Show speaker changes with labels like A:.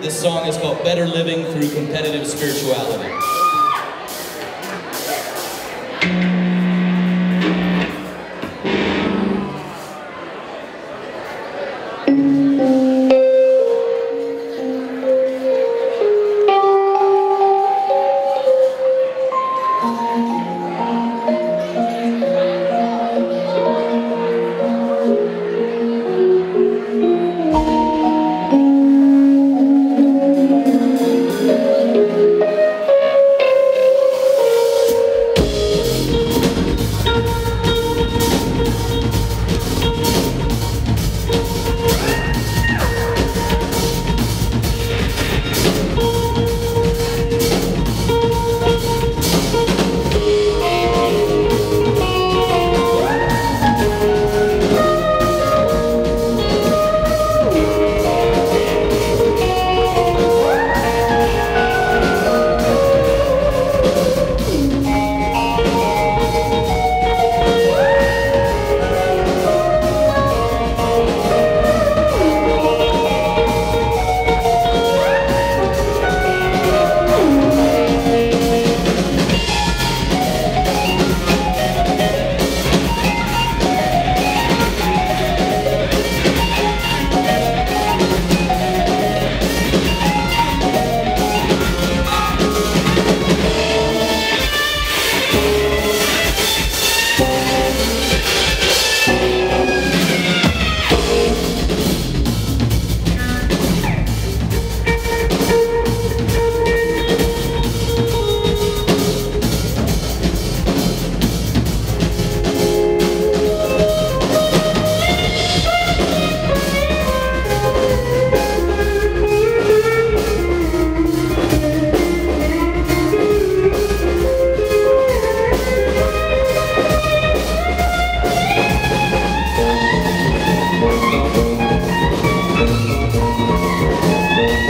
A: This song is called Better Living Through Competitive Spirituality. people.